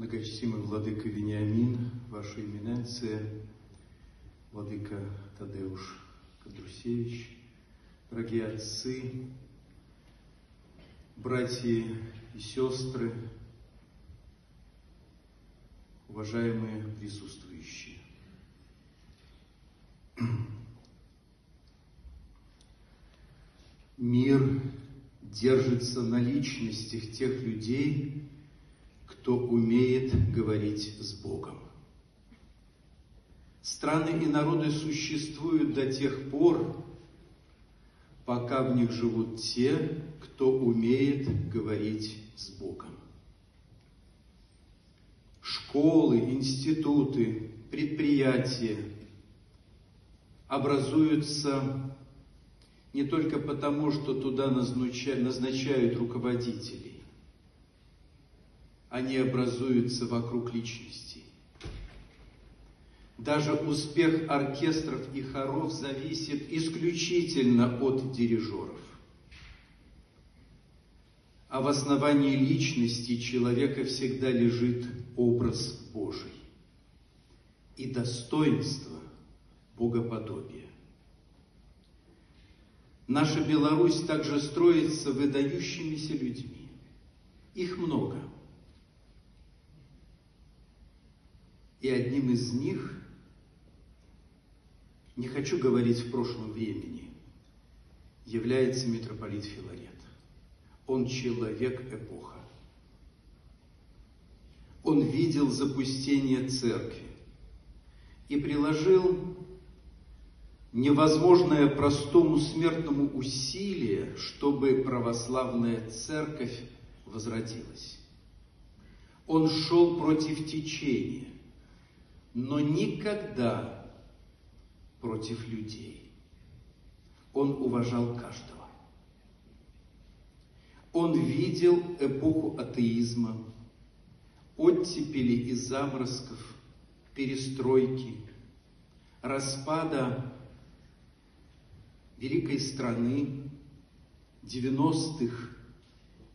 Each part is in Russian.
Многочтимый Владыка Вениамин, Ваша Имененция, Владыка Тадеуш Кадрусевич, дорогие отцы, братья и сестры, уважаемые присутствующие. Мир держится на личностях тех людей, кто умеет говорить с Богом. Страны и народы существуют до тех пор, пока в них живут те, кто умеет говорить с Богом. Школы, институты, предприятия образуются не только потому, что туда назначают руководителей, они образуются вокруг личностей. Даже успех оркестров и хоров зависит исключительно от дирижеров. А в основании личности человека всегда лежит образ Божий и достоинство богоподобия. Наша Беларусь также строится выдающимися людьми. Их много. И одним из них, не хочу говорить в прошлом времени, является митрополит Филарет. Он человек-эпоха. Он видел запустение церкви и приложил невозможное простому смертному усилие, чтобы православная церковь возродилась. Он шел против течения, но никогда против людей. Он уважал каждого. Он видел эпоху атеизма, оттепели и заморозков, перестройки, распада великой страны 90-х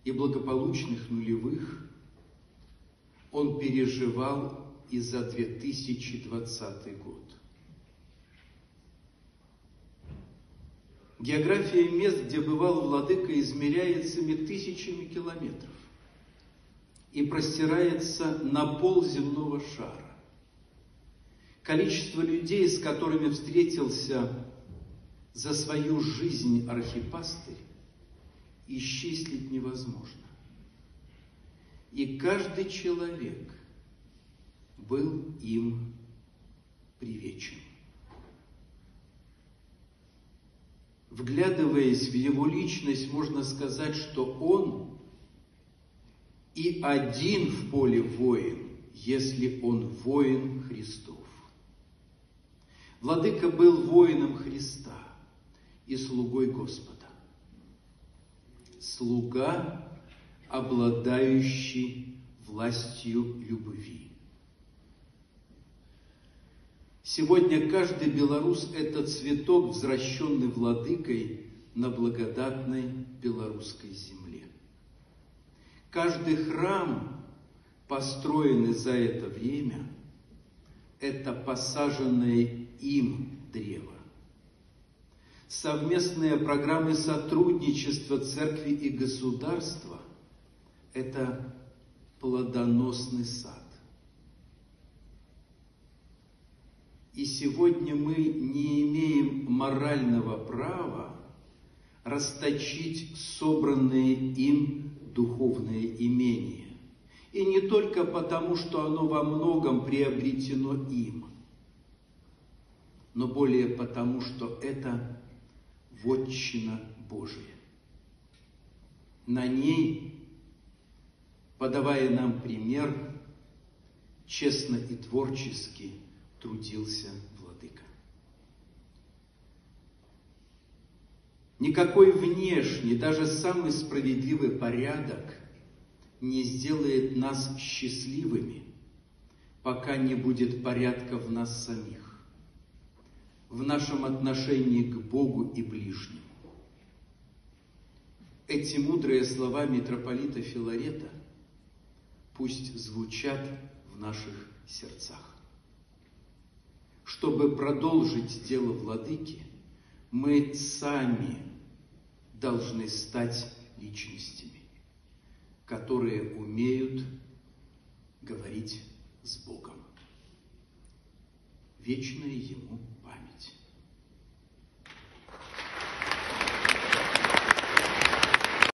и благополучных нулевых он переживал и за 2020 год. География мест, где бывал владыка, измеряется тысячами километров и простирается на пол земного шара. Количество людей, с которыми встретился за свою жизнь архипастырь исчислить невозможно. И каждый человек был им привечен. Вглядываясь в его личность, можно сказать, что он и один в поле воин, если он воин Христов. Владыка был воином Христа и слугой Господа. Слуга, обладающий властью любви. Сегодня каждый белорус – это цветок, возвращенный владыкой на благодатной белорусской земле. Каждый храм, построенный за это время, это посаженное им древо совместные программы сотрудничества церкви и государства – это плодоносный сад. И сегодня мы не имеем морального права расточить собранные им духовные имения. И не только потому, что оно во многом приобретено им, но более потому, что это вотчина Божия. На ней, подавая нам пример, честно и творчески трудился Владыка. Никакой внешний, даже самый справедливый порядок не сделает нас счастливыми, пока не будет порядка в нас самих в нашем отношении к Богу и ближнему. Эти мудрые слова митрополита Филарета пусть звучат в наших сердцах. Чтобы продолжить дело владыки, мы сами должны стать личностями, которые умеют говорить с Богом. Вечная Ему.